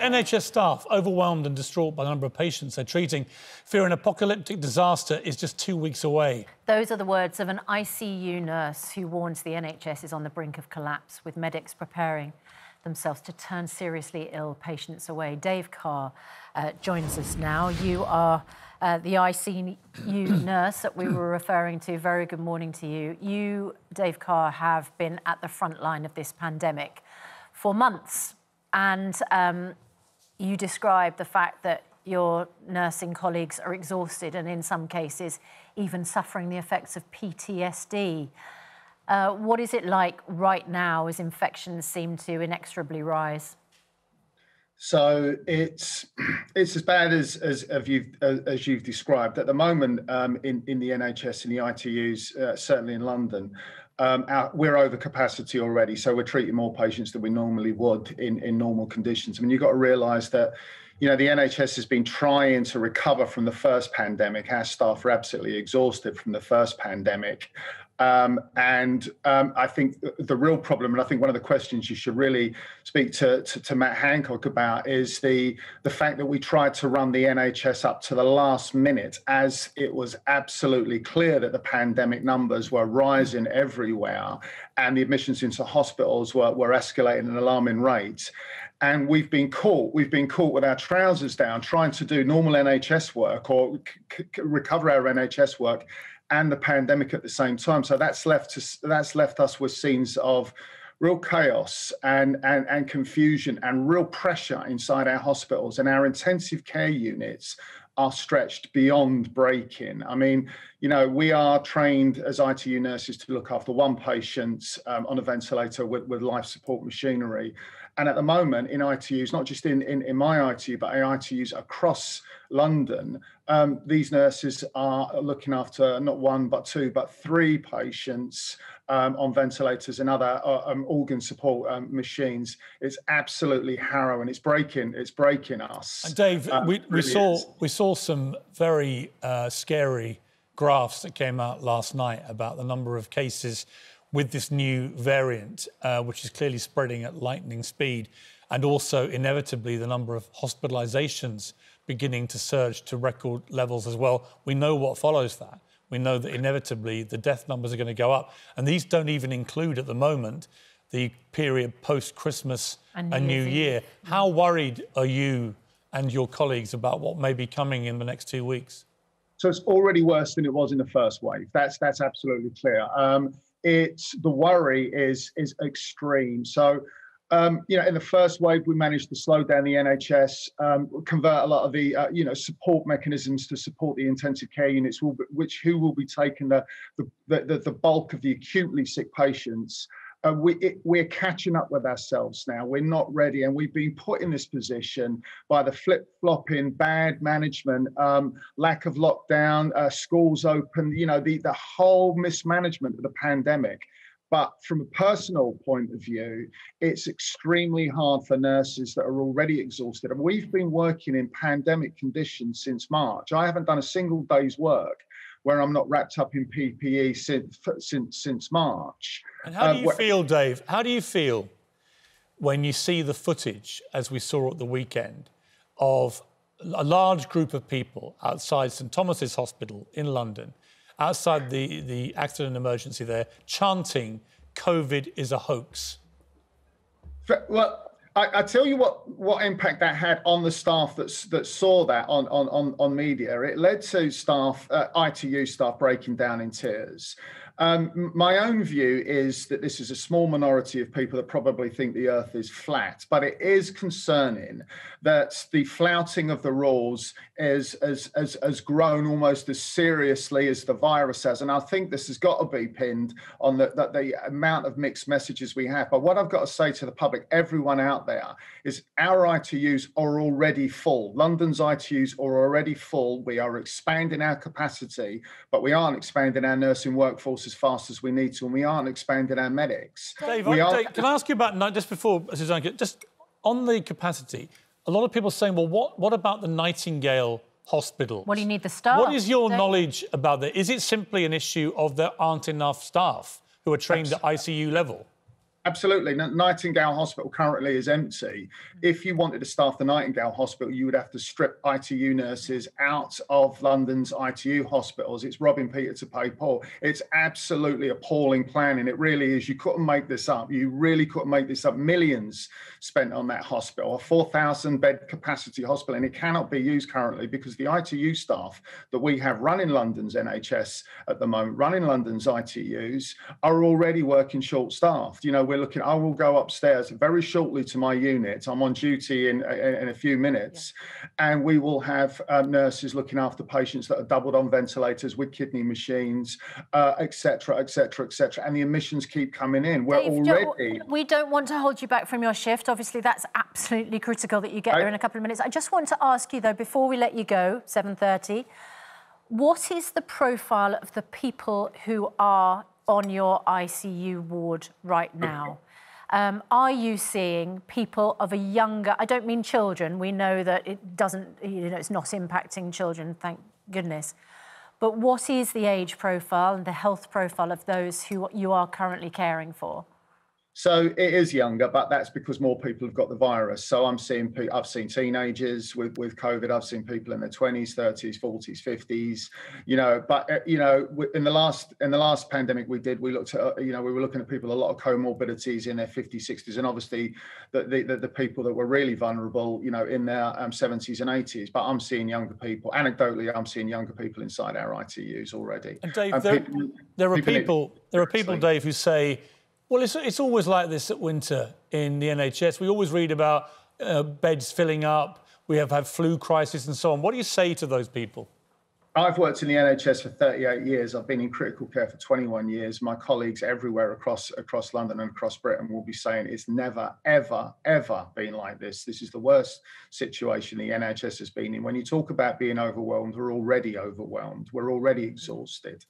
NHS staff overwhelmed and distraught by the number of patients they're treating, fear an apocalyptic disaster is just two weeks away. Those are the words of an ICU nurse who warns the NHS is on the brink of collapse, with medics preparing themselves to turn seriously ill patients away. Dave Carr uh, joins us now. You are uh, the ICU nurse that we were referring to. Very good morning to you. You, Dave Carr, have been at the front line of this pandemic for months, and um, you describe the fact that your nursing colleagues are exhausted and, in some cases, even suffering the effects of PTSD. Uh, what is it like right now as infections seem to inexorably rise? So it's it's as bad as as, you've as you've described at the moment um, in in the NHS and the ITUs, uh, certainly in London. Um, we're over capacity already, so we're treating more patients than we normally would in in normal conditions. I mean, you've got to realise that you know, the NHS has been trying to recover from the first pandemic. Our staff are absolutely exhausted from the first pandemic. Um, and um, I think the real problem, and I think one of the questions you should really speak to, to, to, Matt Hancock about, is the the fact that we tried to run the NHS up to the last minute, as it was absolutely clear that the pandemic numbers were rising everywhere, and the admissions into hospitals were, were escalating at alarming rates. And we've been caught. We've been caught with our trousers down, trying to do normal NHS work or c- c- recover our NHS work and the pandemic at the same time. So that's left us, that's left us with scenes of real chaos and, and, and confusion and real pressure inside our hospitals and our intensive care units are stretched beyond breaking. I mean, you know, we are trained as ITU nurses to look after one patient um, on a ventilator with, with life support machinery. And at the moment in ITUs, not just in, in, in my ITU, but in ITUs across London, um, these nurses are looking after not one, but two, but three patients um, on ventilators and other uh, um, organ support um, machines. It's absolutely harrowing. It's breaking. It's breaking us. And Dave, uh, we, we saw is. we saw some very uh, scary graphs that came out last night about the number of cases with this new variant, uh, which is clearly spreading at lightning speed, and also inevitably the number of hospitalizations beginning to surge to record levels as well. We know what follows that. We know that inevitably the death numbers are going to go up. And these don't even include at the moment the period post Christmas and New, New Year. How worried are you and your colleagues about what may be coming in the next two weeks? So it's already worse than it was in the first wave. That's that's absolutely clear. Um, it's the worry is is extreme. So. Um, you know, in the first wave, we managed to slow down the NHS, um, convert a lot of the, uh, you know, support mechanisms to support the intensive care units, which who will be taking the, the the the bulk of the acutely sick patients uh, we, it, we're catching up with ourselves now. We're not ready, and we've been put in this position by the flip flopping, bad management, um, lack of lockdown, uh, schools open. You know, the the whole mismanagement of the pandemic. But from a personal point of view, it's extremely hard for nurses that are already exhausted. And we've been working in pandemic conditions since March. I haven't done a single day's work where I'm not wrapped up in PPE since since since March. And how do uh, you uh, feel, Dave? How do you feel when you see the footage, as we saw at the weekend, of a large group of people outside St Thomas's Hospital in London, outside the, the accident emergency there, chanting, COVID is a hoax? Well, I, I, tell you what what impact that had on the staff that that saw that on on on, on media. It led to staff, uh, ITU staff, breaking down in tears. Um, my own view is that this is a small minority of people that probably think the earth is flat, but it is concerning that the flouting of the rules is, has, has, has grown almost as seriously as the virus has. And I think this has got to be pinned on the, the, the amount of mixed messages we have. But what I've got to say to the public, everyone out there, is our ITUs are already full. London's ITUs are already full. We are expanding our capacity, but we aren't expanding our nursing workforce as fast as we need to, and we aren't expanding our medics. Dave, I, are... Dave can I ask you about just before Susanna, just on the capacity? A lot of people are saying, well, what what about the Nightingale Hospital? What do you need the staff? What is your Dave? knowledge about that? Is it simply an issue of there aren't enough staff who are trained Absolutely. at ICU level? Absolutely. Nightingale Hospital currently is empty. Mm. If you wanted to staff the Nightingale Hospital, you would have to strip ITU nurses out of London's ITU hospitals. It's robbing Peter to pay Paul. It's absolutely appalling planning. It really is. You couldn't make this up. You really couldn't make this up. Millions spent on that hospital, a 4,000 bed capacity hospital, and it cannot be used currently because the ITU staff that we have running London's NHS at the moment, running London's ITUs, are already working short staffed. You know, we're looking, I will go upstairs very shortly to my unit. I'm on duty in, in, in a few minutes, yeah. and we will have um, nurses looking after patients that are doubled on ventilators with kidney machines, etc., etc., etc. And the admissions keep coming in. We're Dave, already. We don't want to hold you back from your shift. Obviously, that's absolutely critical that you get I, there in a couple of minutes. I just want to ask you, though, before we let you go, 7.30, what is the profile of the people who are on your ICU ward right now? Um, are you seeing people of a younger, I don't mean children, we know that it doesn't, you know, it's not impacting children, thank goodness. But what is the age profile and the health profile of those who you are currently caring for? So it is younger, but that's because more people have got the virus. So I'm seeing, I've seen teenagers with, with COVID. I've seen people in their 20s, 30s, 40s, 50s. You know, but uh, you know, in the last in the last pandemic we did, we looked at uh, you know we were looking at people a lot of comorbidities in their 50s, 60s, and obviously the the, the people that were really vulnerable, you know, in their um, 70s and 80s. But I'm seeing younger people. Anecdotally, I'm seeing younger people inside our ITUs already. And Dave, and there, people, there, are people, people there are people, Dave, who say well, it's, it's always like this at winter in the NHS. We always read about uh, beds filling up. We have had flu crisis and so on. What do you say to those people? I've worked in the NHS for 38 years. I've been in critical care for 21 years. My colleagues everywhere across across London and across Britain will be saying it's never, ever, ever been like this. This is the worst situation the NHS has been in. When you talk about being overwhelmed, we're already overwhelmed. We're already exhausted.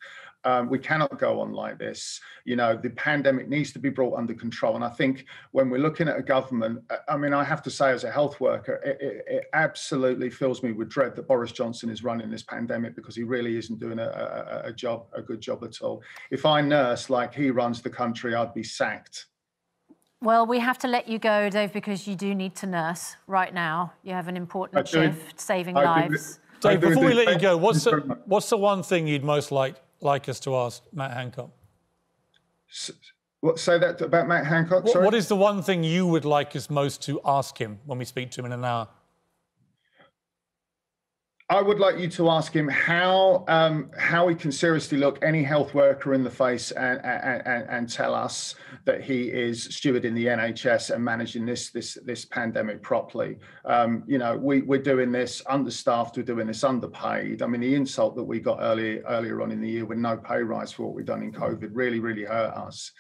Um, we cannot go on like this. You know, the pandemic needs to be brought under control. And I think when we're looking at a government, I mean, I have to say, as a health worker, it, it, it absolutely fills me with dread that Boris Johnson is running this pandemic because he really isn't doing a, a, a job, a good job at all. If I nurse like he runs the country, I'd be sacked. Well, we have to let you go, Dave, because you do need to nurse right now. You have an important shift, saving I lives. Dave, before we let you go, what's the, what's the one thing you'd most like like us to ask Matt Hancock? what, say that about Matt Hancock? What, what is the one thing you would like us most to ask him when we speak to him in an hour? I would like you to ask him how um, how he can seriously look any health worker in the face and, and, and tell us that he is stewarding the NHS and managing this this this pandemic properly. Um, you know, we we're doing this understaffed, we're doing this underpaid. I mean, the insult that we got earlier earlier on in the year with no pay rise for what we've done in COVID really really hurt us.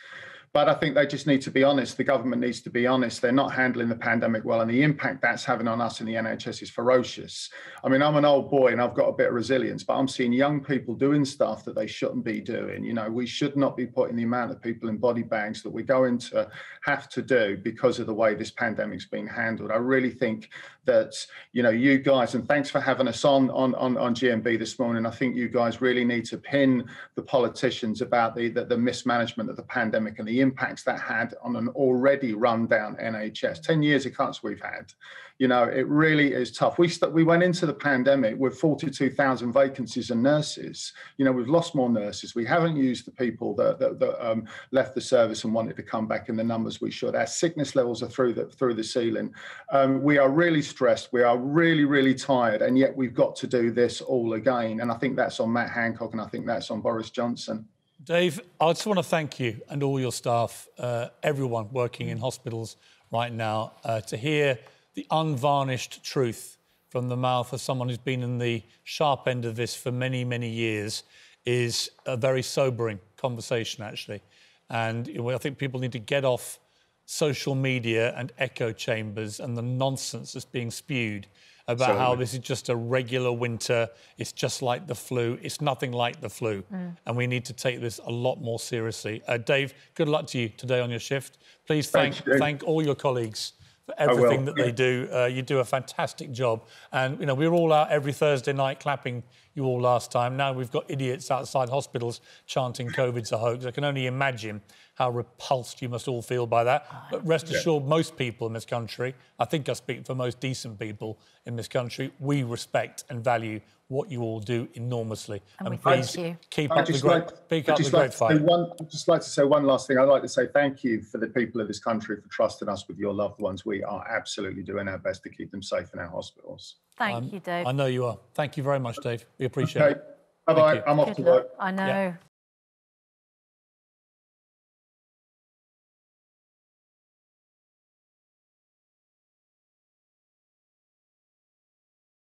But I think they just need to be honest. The government needs to be honest. They're not handling the pandemic well, and the impact that's having on us in the NHS is ferocious. I mean, I'm an old boy and I've got a bit of resilience, but I'm seeing young people doing stuff that they shouldn't be doing. You know, we should not be putting the amount of people in body bags that we're going to have to do because of the way this pandemic's being handled. I really think that you know you guys, and thanks for having us on on on, on GMB this morning. I think you guys really need to pin the politicians about the the, the mismanagement of the pandemic and the impacts that had on an already run down NHS. 10 years of cuts we've had. You know, it really is tough. We st- we went into the pandemic with 42,000 vacancies and nurses. You know, we've lost more nurses. We haven't used the people that, that, that um, left the service and wanted to come back in the numbers we should. Our sickness levels are through the, through the ceiling. Um, we are really stressed. We are really, really tired. And yet we've got to do this all again. And I think that's on Matt Hancock and I think that's on Boris Johnson. Dave, I just want to thank you and all your staff, uh, everyone working in hospitals right now, uh, to hear the unvarnished truth from the mouth of someone who's been in the sharp end of this for many, many years is a very sobering conversation, actually. And you know, I think people need to get off social media and echo chambers and the nonsense that's being spewed about how this is just a regular winter. It's just like the flu. It's nothing like the flu. Mm. And we need to take this a lot more seriously. Uh, Dave, good luck to you today on your shift. Please thank, thank all your colleagues for everything that they do. Uh, you do a fantastic job. And, you know, we're all out every Thursday night clapping you all last time. Now we've got idiots outside hospitals chanting COVID's a hoax. I can only imagine how repulsed you must all feel by that. But rest assured, most people in this country, I think I speak for most decent people in this country, we respect and value what you all do enormously. And we please thank you. keep I'd up the great, like- up the great like fight. one- I'd just like to say one last thing. I'd like to say thank you for the people of this country for trusting us with your loved ones. We are absolutely doing our best to keep them safe in our hospitals. Thank um, you, Dave. I know you are. Thank you very much, Dave. We appreciate Okay, it. bye bye. you. I'm off Good to luck. work. I know.